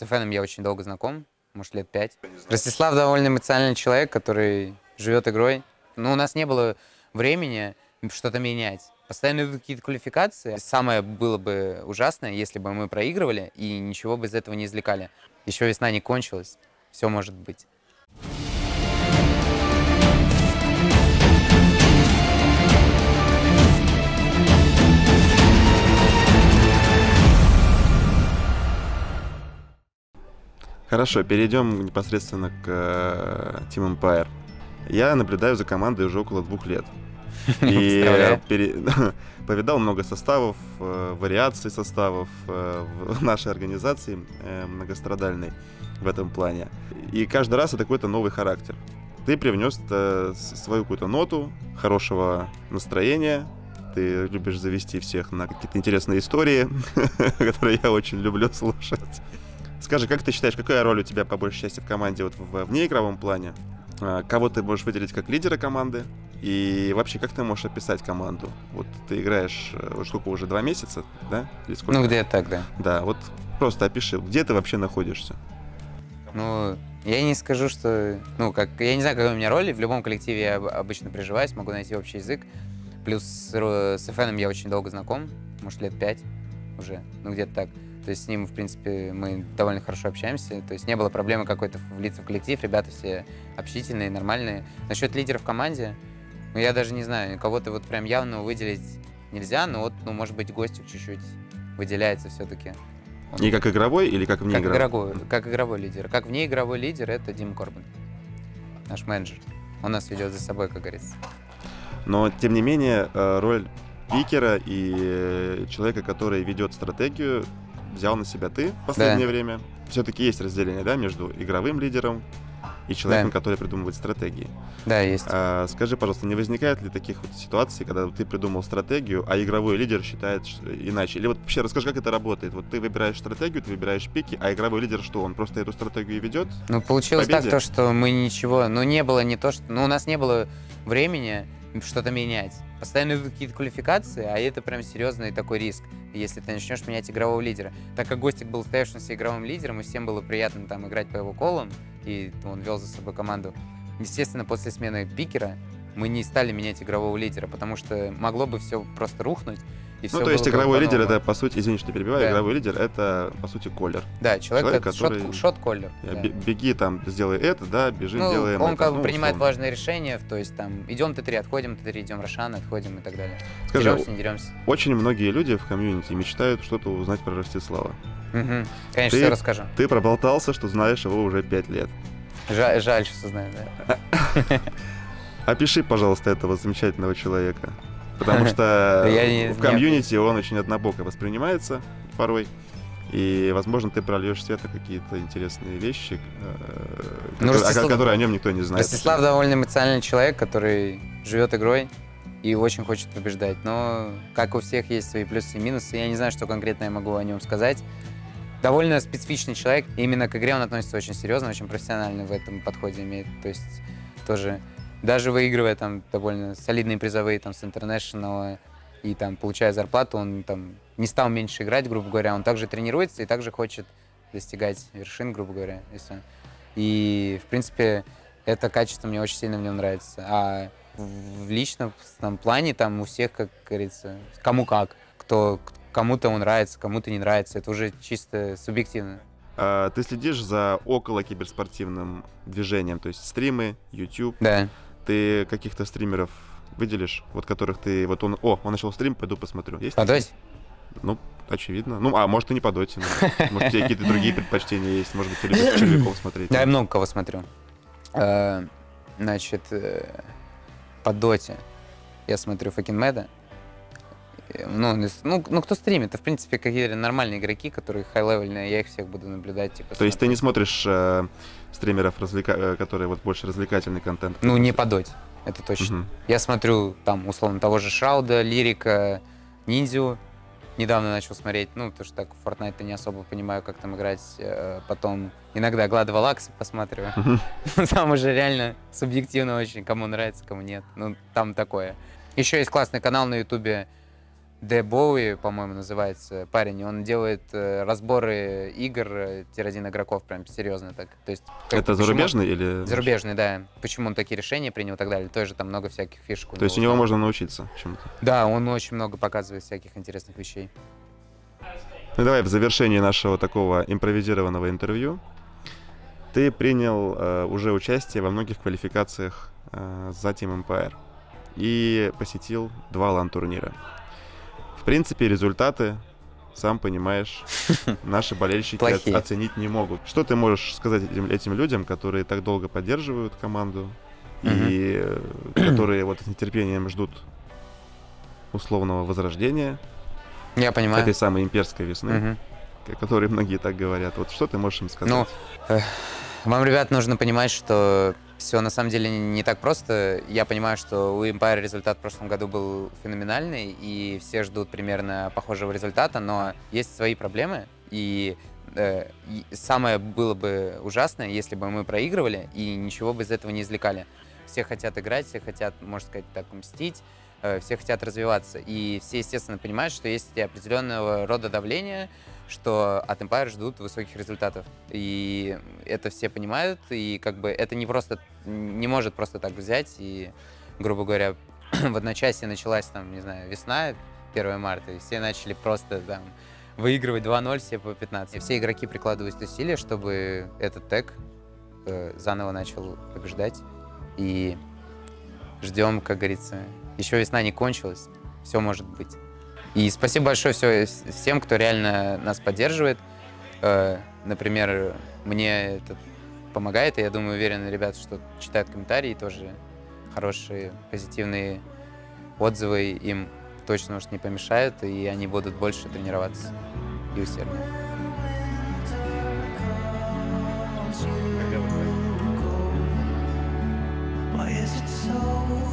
С Фэном я очень долго знаком, может, лет пять. Ростислав довольно эмоциональный человек, который живет игрой. Но у нас не было времени что-то менять. Постоянно идут какие-то квалификации. Самое было бы ужасное, если бы мы проигрывали и ничего бы из этого не извлекали. Еще весна не кончилась, все может быть. Хорошо, перейдем непосредственно к э, Team Empire. Я наблюдаю за командой уже около двух лет. И пере... повидал много составов, э, вариаций составов э, в нашей организации э, многострадальной в этом плане. И каждый раз это какой-то новый характер. Ты привнес э, свою какую-то ноту хорошего настроения, ты любишь завести всех на какие-то интересные истории, которые я очень люблю слушать. Скажи, как ты считаешь, какая роль у тебя по большей части в команде вот в внеигровом плане? А, кого ты можешь выделить как лидера команды? И вообще, как ты можешь описать команду? Вот ты играешь, э, сколько уже, два месяца, да? Или сколько? Ну, где-то так, да. Да, вот просто опиши, где ты вообще находишься? Ну, я не скажу, что... Ну, как... Я не знаю, какая у меня роль. В любом коллективе я обычно приживаюсь, могу найти общий язык. Плюс с, с FN я очень долго знаком, может, лет пять уже, ну, где-то так. То есть с ним, в принципе, мы довольно хорошо общаемся. То есть не было проблемы какой-то влиться в коллектив. Ребята все общительные, нормальные. Насчет лидеров в команде, ну, я даже не знаю, кого-то вот прям явно выделить нельзя, но вот, ну, может быть, Гостик чуть-чуть выделяется все-таки. И как игровой или как вне как игровой? Как игровой лидер. Как вне игровой лидер это Дим Корбан, наш менеджер. Он нас ведет за собой, как говорится. Но, тем не менее, э, роль пикера и человека, который ведет стратегию, взял на себя ты в последнее да. время. Все-таки есть разделение, да, между игровым лидером и человеком, да. который придумывает стратегии. Да, есть. А, скажи, пожалуйста, не возникает ли таких вот ситуаций, когда ты придумал стратегию, а игровой лидер считает иначе? Или вот вообще расскажи, как это работает? Вот ты выбираешь стратегию, ты выбираешь пики, а игровой лидер что? Он просто эту стратегию ведет? Ну, получилось так, то, что мы ничего, ну, не было не то, что... Ну, у нас не было времени что-то менять. Постоянно идут какие-то квалификации, а это прям серьезный такой риск, если ты начнешь менять игрового лидера. Так как Гостик был стоявшимся игровым лидером, и всем было приятно там играть по его колам, и он вел за собой команду, естественно, после смены пикера мы не стали менять игрового лидера, потому что могло бы все просто рухнуть, и ну, то есть игровой лидер это, по сути, извини, что перебиваю, да. игровой лидер это, по сути, коллер. Да, человек, человек который... шот-коллер. Да. Беги там, сделай это, да, бежим, ну, делаем он это. как бы ну, принимает условно. важные решения, то есть там, идем Т3, отходим Т3, идем Рошан, отходим и так далее. Скажи, деремся, не деремся. очень многие люди в комьюнити мечтают что-то узнать про Ростислава. Угу. Конечно, ты, все расскажем. Ты проболтался, что знаешь его уже пять лет. Жаль, жаль что знаю, да. Опиши, пожалуйста, этого замечательного человека. Потому что в комьюнити он очень однобоко воспринимается порой. И, возможно, ты прольешь свет на какие-то интересные вещи, э, ну, которые, Ростислав... которые о нем никто не знает. Ростислав довольно эмоциональный человек, который живет игрой и очень хочет побеждать. Но, как у всех, есть свои плюсы и минусы. Я не знаю, что конкретно я могу о нем сказать. Довольно специфичный человек. Именно к игре он относится очень серьезно, очень профессионально в этом подходе имеет. То есть тоже даже выигрывая там довольно солидные призовые там с International и там получая зарплату, он там не стал меньше играть, грубо говоря, он также тренируется и также хочет достигать вершин, грубо говоря. И, все. и в принципе, это качество мне очень сильно в нем нравится. А в личном там, плане там у всех, как говорится, кому как, кто кому-то он нравится, кому-то не нравится, это уже чисто субъективно. А, ты следишь за около киберспортивным движением, то есть стримы, YouTube. Да. Ты каких-то стримеров выделишь, вот которых ты... Вот он... О, он начал стрим, пойду посмотрю. Есть? По доте? Ну, очевидно. Ну, а может и не по доте. Ну, может, у тебя какие-то другие предпочтения есть. Может быть, ты любишь червяков смотреть. Да, я много кого смотрю. Э, значит, э, по доте я смотрю Факин Мэда. Ну, ну, ну, кто стримит? Это, в принципе, какие-то нормальные игроки, которые хай-левельные, я их всех буду наблюдать. Типа, То есть ты не смотришь э, стримеров, развлека... Э, которые вот больше развлекательный контент? Ну, не по доте, это точно. Угу. Я смотрю, там, условно, того же Шрауда, Лирика, Ниндзю. Недавно начал смотреть, ну, потому что так в Fortnite не особо понимаю, как там играть. Э, потом иногда Глада Лакса посматриваю. Там уже реально субъективно очень, кому нравится, кому нет. Ну, там такое. Еще есть классный канал на Ютубе Дэ Боуи, по-моему, называется парень. Он делает э, разборы игр э, тир-1 игроков, прям серьезно так. То есть, как, Это зарубежный или... Зарубежный, да. Почему он такие решения принял и так далее. Тоже там много всяких фишек. То есть у него можно научиться чему-то? Да, он очень много показывает всяких интересных вещей. Ну давай в завершении нашего такого импровизированного интервью. Ты принял э, уже участие во многих квалификациях э, за Team Empire и посетил два лан-турнира. В принципе, результаты, сам понимаешь, наши болельщики оценить не могут. Что ты можешь сказать этим, этим людям, которые так долго поддерживают команду и которые вот с нетерпением ждут условного возрождения? Я понимаю. Этой самой имперской весны, о которой многие так говорят. Вот что ты можешь им сказать? Ну, э, вам, ребят, нужно понимать, что все на самом деле не так просто. Я понимаю, что у Empire результат в прошлом году был феноменальный, и все ждут примерно похожего результата, но есть свои проблемы, и э, самое было бы ужасное, если бы мы проигрывали и ничего бы из этого не извлекали. Все хотят играть, все хотят, можно сказать, так мстить, э, все хотят развиваться, и все, естественно, понимают, что есть определенного рода давление, что от Empire ждут высоких результатов. И это все понимают, и как бы это не просто, не может просто так взять, и, грубо говоря, в одночасье началась там, не знаю, весна, 1 марта, и все начали просто там выигрывать 2-0, все по 15. И все игроки прикладывают усилия, чтобы этот тег э, заново начал побеждать. И ждем, как говорится, еще весна не кончилась, все может быть. И спасибо большое все, всем, кто реально нас поддерживает. Э, например, мне это помогает, и я думаю, уверен, ребята, что читают комментарии тоже хорошие, позитивные отзывы им точно уж не помешают, и они будут больше тренироваться и усерднее. Is it so?